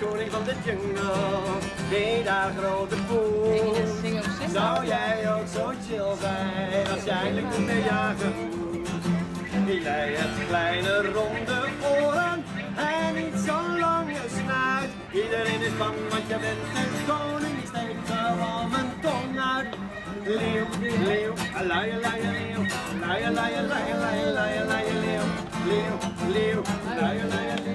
koning van de jungle, deed daar grote poel. Zou jij ook zo chill zijn als jij lukt met jagen? Jij hebt kleine ronde oren en niet zo'n lange snuit. Iedereen is bang, want je bent een koning, steekt gewoon een tong uit. Leeuw, leeuw, luie, luie, leeuw, luie, luie, luie, luie, luie, leeuw. Leeuw, leeuw, luie, luie,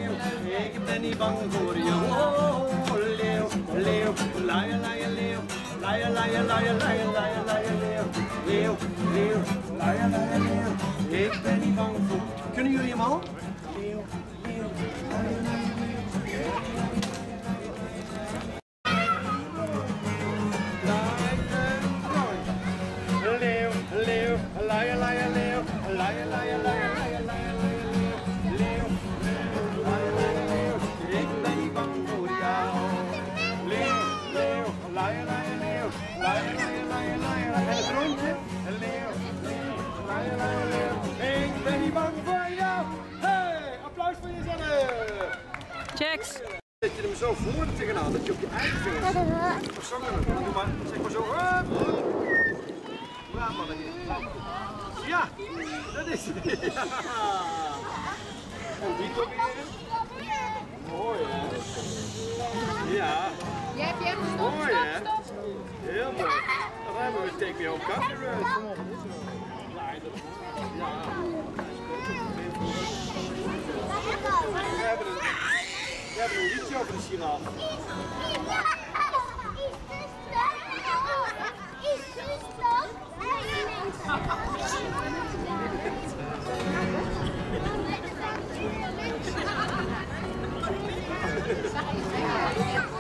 leeuw, ik ben niet bang voor je. Oh, leeuw, leeuw, luie, luie, leeuw, luie, luie, luie, luie, luie, luie, leeuw. Leeuw, leeuw, luie, luie, leeuw, ik ben niet bang voor. Kunnen jullie hem al? Leeuw, leeuw, luie, luie, leeuw. Leeuw, leeuw, luie, luie, leeuw, luie, luie, luie, Checks. Dat je hem zo voor tegenaan, dat je op je eigen vingers hebt. Doe maar, zeg maar zo. Ja, dat is het. Ja. En die proberen. Mooi hè? Ja, Jij hebt je mooi hè? stop, stop. Heel mooi. Dan hebben we Take Me Home Country Road. Ja. We hebben een, we hebben een liedje over de giraf. We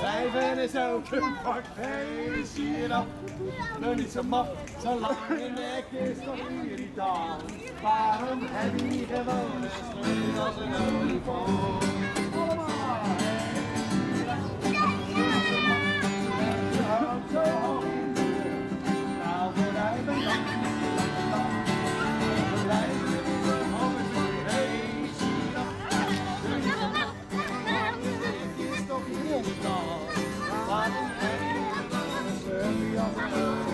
Drijven is ook een vak, hey, giraf. Doe niet zo maf, zo lang je nek is toch irritant. Waarom heb je gewoon een als een olifant? Bye.